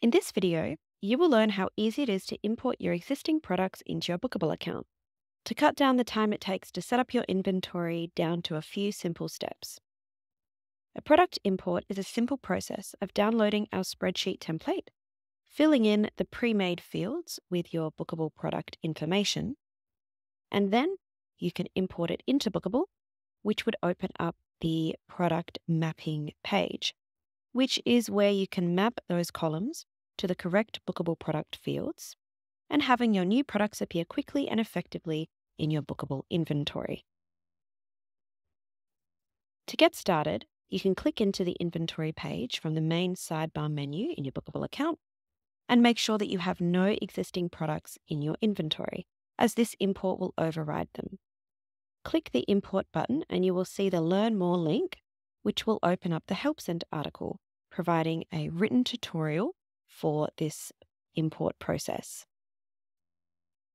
In this video, you will learn how easy it is to import your existing products into your Booqable account to cut down the time it takes to set up your inventory down to a few simple steps. A product import is a simple process of downloading our spreadsheet template, filling in the pre made fields with your Booqable product information, and then you can import it into Booqable, which would open up the product mapping page, which is where you can map those columns to the correct Booqable product fields and having your new products appear quickly and effectively in your Booqable inventory. To get started, you can click into the inventory page from the main sidebar menu in your Booqable account and make sure that you have no existing products in your inventory, as this import will override them. Click the import button and you will see the Learn More link, which will open up the Help Center article, providing a written tutorial for this import process.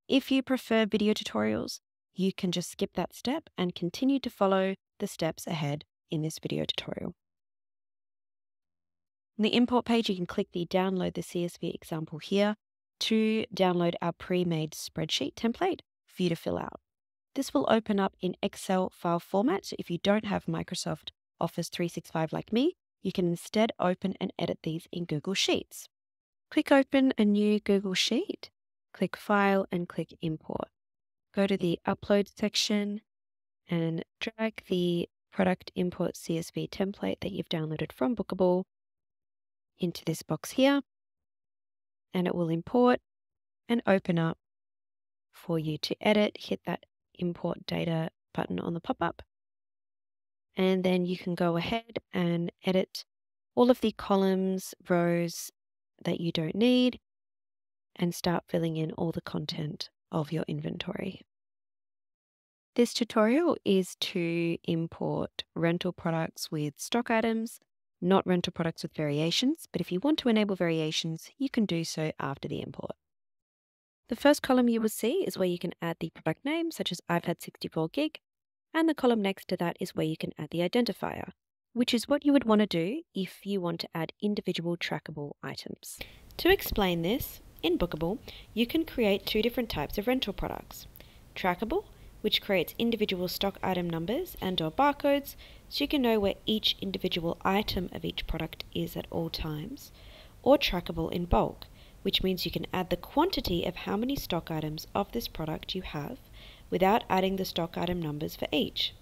If you prefer video tutorials, you can just skip that step and continue to follow the steps ahead in this video tutorial. On the import page, you can click the download the CSV example here to download our pre-made spreadsheet template for you to fill out. This will open up in Excel file format. So if you don't have Microsoft Office 365 like me, you can instead open and edit these in Google Sheets. Click open a new Google Sheet, click File and click Import. Go to the Upload section and drag the product import CSV template that you've downloaded from Booqable into this box here, and it will import and open up for you to edit. Hit that import data button on the pop up. And then you can go ahead and edit all of the columns, rows that you don't need, and start filling in all the content of your inventory. This tutorial is to import rental products with stock items, not rental products with variations, but if you want to enable variations, you can do so after the import. The first column you will see is where you can add the product name, such as iPad 64 gig, and the column next to that is where you can add the identifier, which is what you would want to do if you want to add individual trackable items. To explain this, in Booqable, you can create two different types of rental products. Trackable, which creates individual stock item numbers and or barcodes so you can know where each individual item of each product is at all times, or trackable in bulk, which means you can add the quantity of how many stock items of this product you have without adding the stock item numbers for each.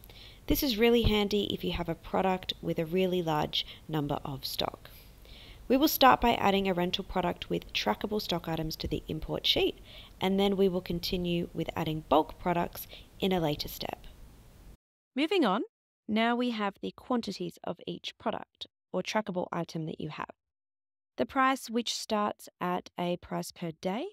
This is really handy if you have a product with a really large number of stock. We will start by adding a rental product with trackable stock items to the import sheet, and then we will continue with adding bulk products in a later step. Moving on, now we have the quantities of each product or trackable item that you have the price which starts at a price per day,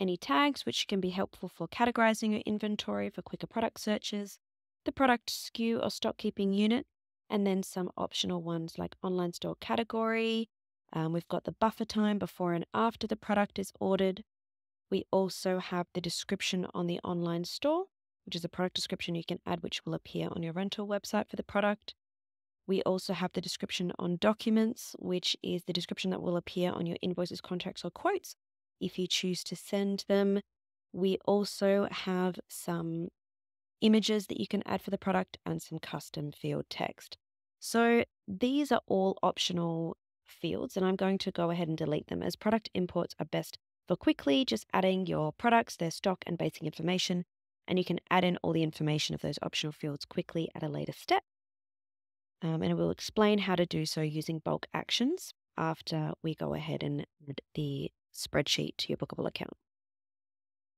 any tags which can be helpful for categorizing your inventory for quicker product searches, the product SKU or stock keeping unit, and then some optional ones like online store category. Um, we've got the buffer time before and after the product is ordered. We also have the description on the online store, which is a product description you can add, which will appear on your rental website for the product. We also have the description on documents, which is the description that will appear on your invoices, contracts, or quotes if you choose to send them. We also have some images that you can add for the product and some custom field text. So these are all optional fields, and I'm going to go ahead and delete them as product imports are best for quickly just adding your products, their stock, and basic information. And you can add in all the information of those optional fields quickly at a later step um, and we'll explain how to do so using bulk actions after we go ahead and add the spreadsheet to your Booqable account.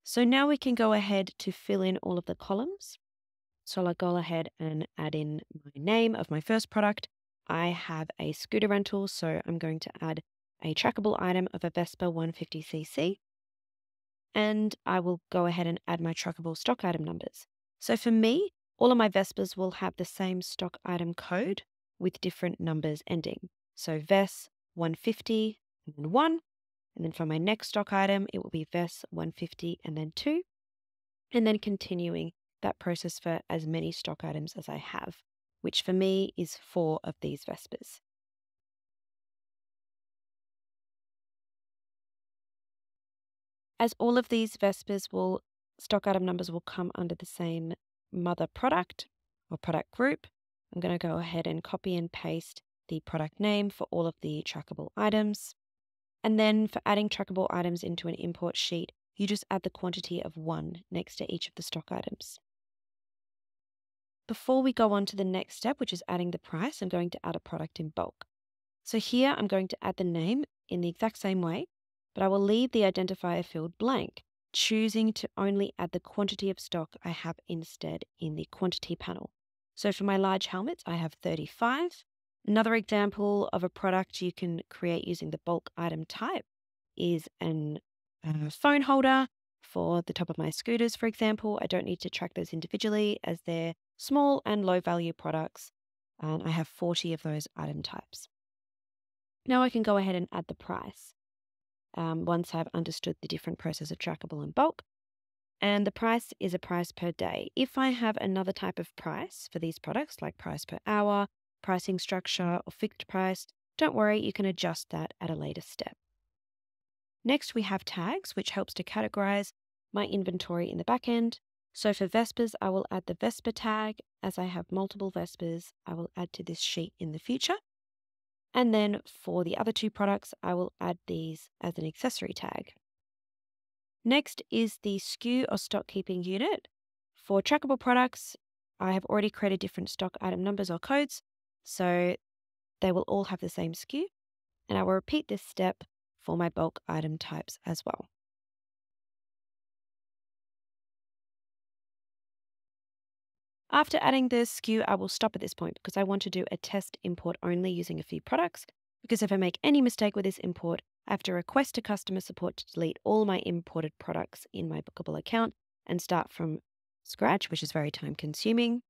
So now we can go ahead to fill in all of the columns. So I'll go ahead and add in my name of my first product. I have a scooter rental, so I'm going to add a trackable item of a Vespa 150cc. And I will go ahead and add my trackable stock item numbers. So for me, all of my Vespas will have the same stock item code with different numbers ending. So VES 150 and then 1. And then for my next stock item, it will be VES 150 and then 2. And then continuing that process for as many stock items as I have, which for me is four of these Vespas. As all of these Vespas will, stock item numbers will come under the same mother product or product group, I'm going to go ahead and copy and paste the product name for all of the trackable items. And then for adding trackable items into an import sheet, you just add the quantity of one next to each of the stock items. Before we go on to the next step, which is adding the price, I'm going to add a product in bulk. So here I'm going to add the name in the exact same way, but I will leave the identifier field blank, choosing to only add the quantity of stock I have instead in the quantity panel. So for my large helmets, I have 35. Another example of a product you can create using the bulk item type is an uh, phone holder for the top of my scooters, for example. I don't need to track those individually as they're small and low value products. And I have 40 of those item types. Now I can go ahead and add the price um, once I've understood the different process of trackable and bulk. And the price is a price per day. If I have another type of price for these products, like price per hour, pricing structure, or fixed price, don't worry, you can adjust that at a later step. Next, we have tags, which helps to categorize my inventory in the back end. So for Vespas, I will add the Vespa tag. As I have multiple Vespas, I will add to this sheet in the future. And then for the other two products, I will add these as an accessory tag. Next is the SKU or stock keeping unit. For trackable products, I have already created different stock item numbers or codes, so they will all have the same SKU. And I will repeat this step for my bulk item types as well. After adding the SKU, I will stop at this point because I want to do a test import only using a few products. Because if I make any mistake with this import, I have to request to customer support to delete all my imported products in my Booqable account and start from scratch, which is very time consuming.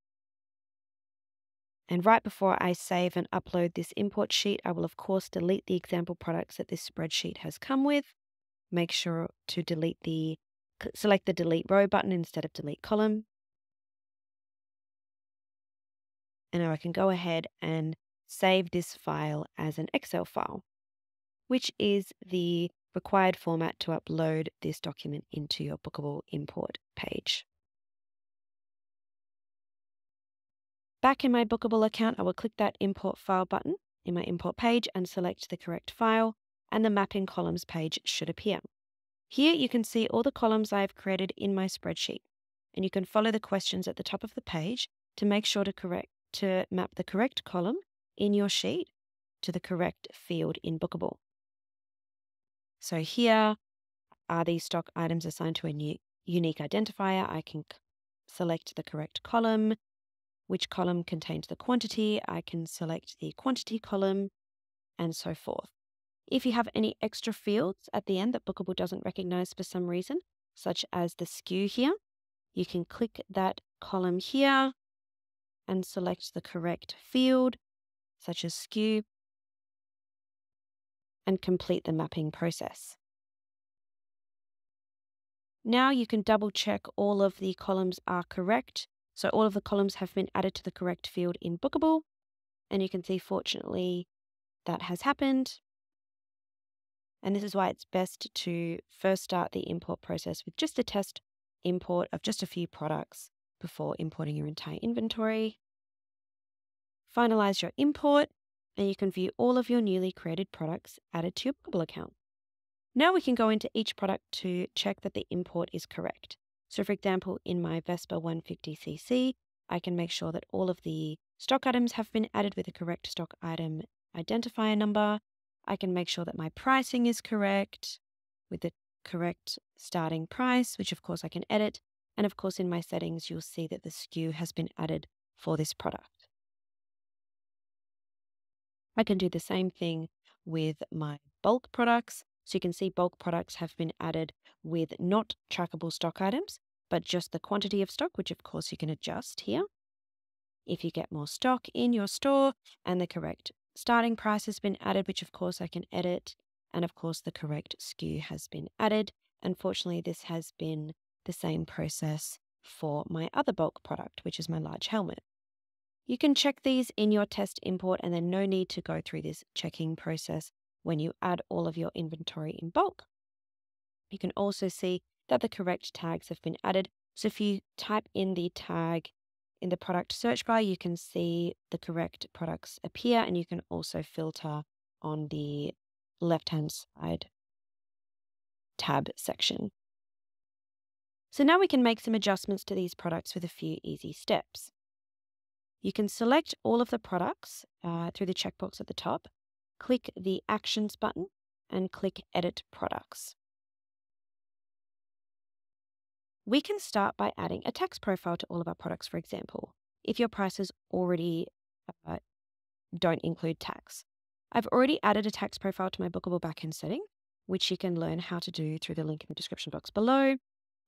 And right before I save and upload this import sheet, I will of course delete the example products that this spreadsheet has come with. Make sure to delete the, select the delete row button instead of delete column. And now I can go ahead and save this file as an Excel file, which is the required format to upload this document into your Booqable import page. Back in my Booqable account, I will click that Import File button in my import page and select the correct file, and the Mapping Columns page should appear. Here you can see all the columns I have created in my spreadsheet, and you can follow the questions at the top of the page to make sure to correct to map the correct column in your sheet to the correct field in Booqable. So here are these stock items assigned to a new unique identifier. I can select the correct column, which column contains the quantity. I can select the quantity column and so forth. If you have any extra fields at the end that Booqable doesn't recognize for some reason, such as the SKU here, you can click that column here and select the correct field, such as SKU, and complete the mapping process. Now you can double check all of the columns are correct. So all of the columns have been added to the correct field in Booqable. And you can see, fortunately, that has happened. And this is why it's best to first start the import process with just a test import of just a few products before importing your entire inventory. Finalize your import, and you can view all of your newly created products added to your Booqable account. Now we can go into each product to check that the import is correct. So, for example, in my Vespa 150cc, I can make sure that all of the stock items have been added with the correct stock item identifier number. I can make sure that my pricing is correct with the correct starting price, which of course I can edit. And of course, in my settings, you'll see that the SKU has been added for this product. I can do the same thing with my bulk products. So you can see bulk products have been added with not trackable stock items, but just the quantity of stock, which of course you can adjust here. If you get more stock in your store and the correct starting price has been added, which of course I can edit, and of course the correct SKU has been added. Unfortunately, this has been the same process for my other bulk product, which is my large helmet. You can check these in your test import and then no need to go through this checking process when you add all of your inventory in bulk. You can also see that the correct tags have been added. So if you type in the tag in the product search bar, you can see the correct products appear and you can also filter on the left hand side tab section. So now we can make some adjustments to these products with a few easy steps. You can select all of the products uh, through the checkbox at the top, click the Actions button, and click Edit Products. We can start by adding a tax profile to all of our products, for example, if your prices already uh, don't include tax. I've already added a tax profile to my Booqable backend setting, which you can learn how to do through the link in the description box below.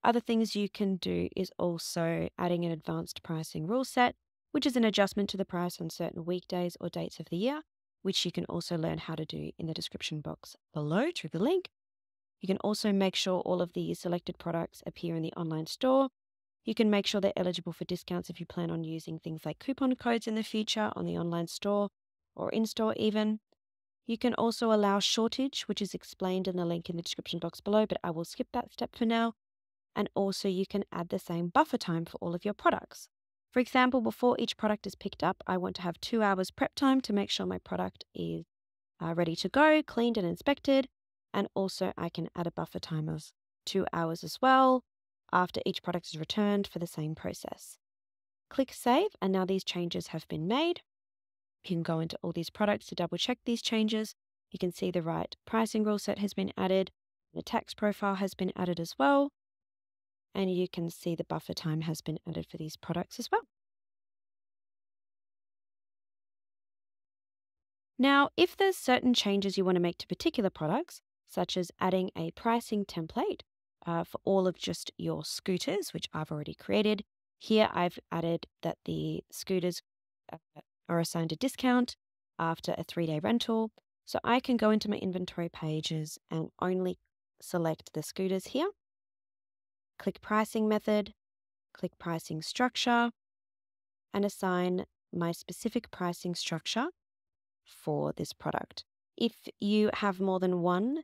Other things you can do is also adding an advanced pricing rule set, which is an adjustment to the price on certain weekdays or dates of the year, which you can also learn how to do in the description box below through the link. You can also make sure all of the selected products appear in the online store. You can make sure they're eligible for discounts if you plan on using things like coupon codes in the future on the online store or in store, even. You can also allow shortage, which is explained in the link in the description box below, but I will skip that step for now. And also, you can add the same buffer time for all of your products. For example, before each product is picked up, I want to have two hours prep time to make sure my product is uh, ready to go, cleaned and inspected. And also, I can add a buffer time of two hours as well after each product is returned for the same process. Click Save, and now these changes have been made. You can go into all these products to double check these changes. You can see the right pricing rule set has been added, the tax profile has been added as well, and you can see the buffer time has been added for these products as well. Now, if there's certain changes you want to make to particular products, such as adding a pricing template uh, for all of just your scooters, which I've already created. Here I've added that the scooters uh, are assigned a discount after a three day rental. So I can go into my inventory pages and only select the scooters here. Click pricing method, click pricing structure, and assign my specific pricing structure for this product. If you have more than one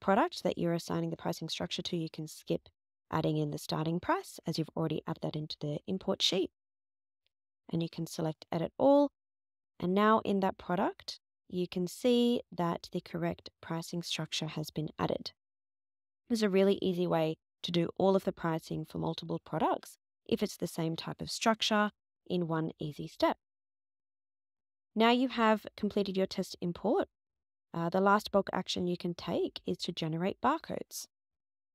product that you're assigning the pricing structure to, you can skip adding in the starting price as you've already added that into the import sheet. And you can select edit all. And now in that product, you can see that the correct pricing structure has been added. There's a really easy way to do all of the pricing for multiple products if it's the same type of structure in one easy step. Now you have completed your test import, uh, the last bulk action you can take is to generate barcodes.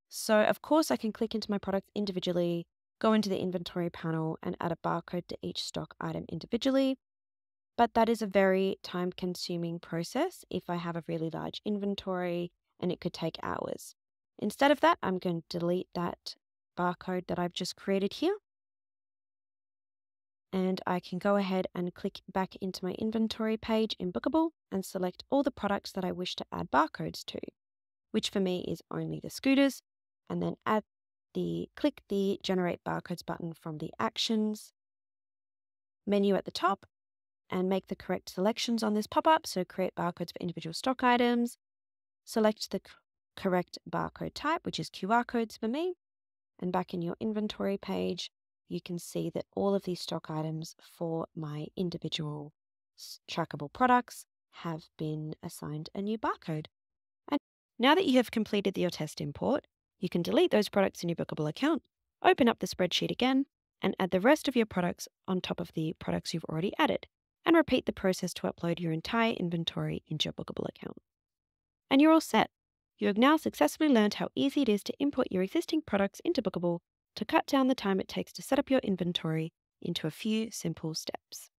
So, of course, I can click into my products individually, go into the inventory panel, and add a barcode to each stock item individually. But that is a very time consuming process if I have a really large inventory and it could take hours. Instead of that, I'm going to delete that barcode that I've just created here and I can go ahead and click back into my inventory page in Booqable and select all the products that I wish to add barcodes to, which for me is only the scooters, and then add the click the generate barcodes button from the actions menu at the top and make the correct selections on this pop-up. So create barcodes for individual stock items, select the correct barcode type, which is QR codes for me, and back in your inventory page, you can see that all of these stock items for my individual trackable products have been assigned a new barcode. And now that you have completed your test import, you can delete those products in your Booqable account, open up the spreadsheet again, and add the rest of your products on top of the products you've already added, and repeat the process to upload your entire inventory into your Booqable account. And you're all set. You have now successfully learned how easy it is to import your existing products into Booqable to cut down the time it takes to set up your inventory into a few simple steps.